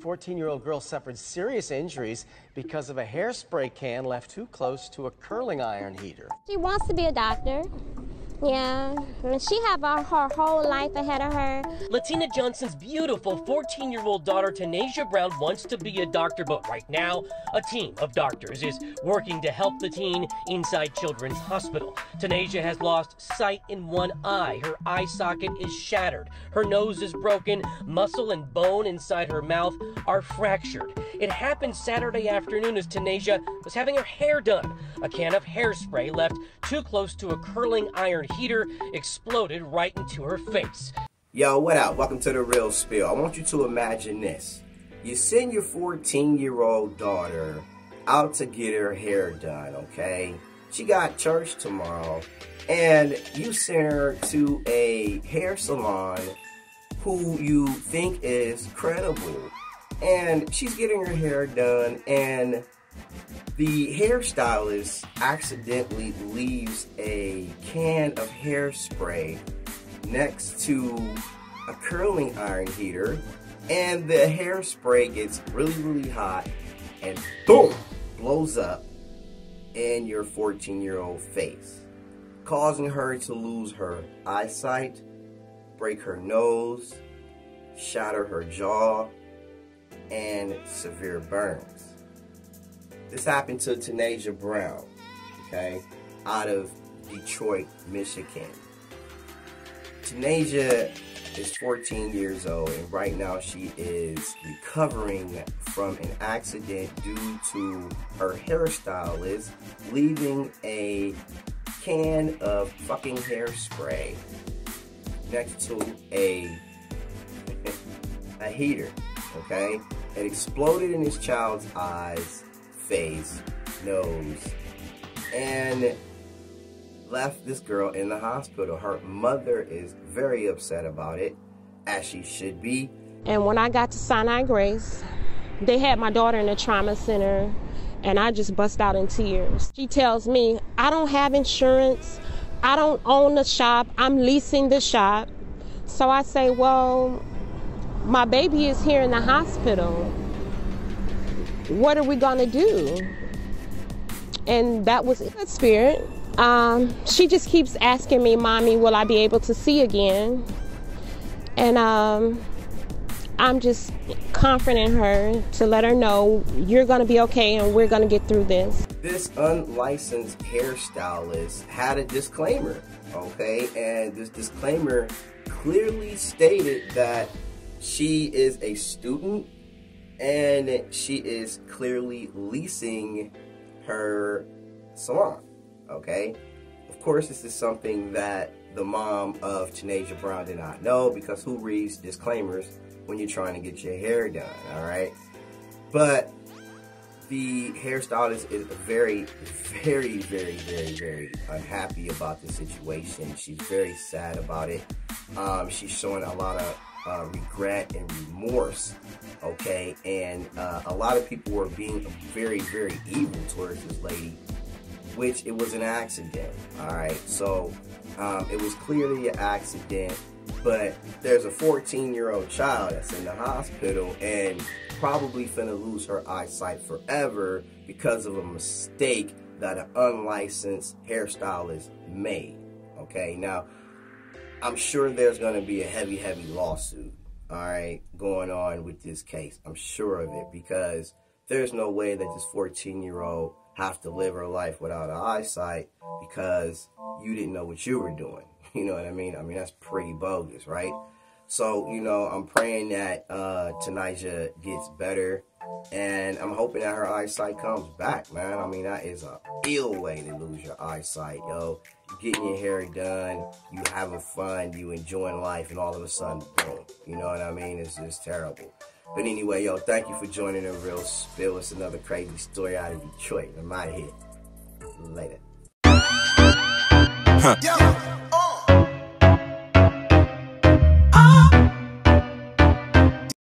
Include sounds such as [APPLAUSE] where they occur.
14 year old girl suffered serious injuries because of a hairspray can left too close to a curling iron heater. She wants to be a doctor. Yeah, she have her, whole life ahead of her. Latina Johnson's beautiful 14-year-old daughter, Tanajah Brown, wants to be a doctor, but right now, a team of doctors is working to help the teen inside Children's Hospital. Tanajah has lost sight in one eye. Her eye socket is shattered. Her nose is broken. Muscle and bone inside her mouth are fractured. It happened Saturday afternoon as Tanajah was having her hair done. A can of hairspray left too close to a curling iron heater exploded right into her face. Yo, what up? Welcome to The Real Spill. I want you to imagine this. You send your 14-year-old daughter out to get her hair done, okay? She got church tomorrow, and you send her to a hair salon who you think is credible. And she's getting her hair done, and the hairstylist accidentally leaves a can of hairspray next to a curling iron heater and the hairspray gets really really hot and boom blows up in your 14 year old face causing her to lose her eyesight break her nose shatter her jaw and severe burns this happened to Tanajah Brown, okay, out of Detroit, Michigan. Tanajah is 14 years old and right now she is recovering from an accident due to her hairstylist leaving a can of fucking hairspray next to a [LAUGHS] a heater okay it exploded in his child's eyes face, nose, and left this girl in the hospital. Her mother is very upset about it, as she should be. And when I got to Sinai Grace, they had my daughter in the trauma center, and I just bust out in tears. She tells me, I don't have insurance, I don't own the shop, I'm leasing the shop. So I say, Well, my baby is here in the hospital what are we going to do? And that was a spirit. Um, she just keeps asking me, Mommy, will I be able to see again? And um, I'm just comforting her to let her know you're going to be okay and we're going to get through this. This unlicensed hairstylist had a disclaimer, okay? And this disclaimer clearly stated that she is a student and she is clearly leasing her salon. Okay, of course, this is something that the mom of Tanajah Brown did not know because who reads disclaimers when you're trying to get your hair done? All right, but the hairstylist is very, very, very, very, very unhappy about the situation. She's very sad about it. Um, she's showing a lot of uh, regret and remorse, okay? And uh, a lot of people were being very, very evil towards this lady, which it was an accident, all right? So um, it was clearly an accident, but there's a 14 year old child that's in the hospital and probably finna lose her eyesight forever because of a mistake that an unlicensed hairstylist made. Okay, now I'm sure there's going to be a heavy, heavy lawsuit, all right, going on with this case. I'm sure of it because there's no way that this 14 year old have to live her life without eyesight because you didn't know what you were doing. [LAUGHS] You know what I mean? I mean, that's pretty bogus, right? So, you know, I'm praying that uh, Tanajah gets better and I'm hoping that her eyesight comes back, man. I mean, that is a ill way to lose your eyesight, yo. Getting your hair done, you having fun, you enjoying life, and all of a sudden, boom. You know what I mean? It's just terrible. But anyway, yo, thank you for joining the Real Spill. It's another crazy story out of Detroit. I'm out of here. Later. Huh. Yo.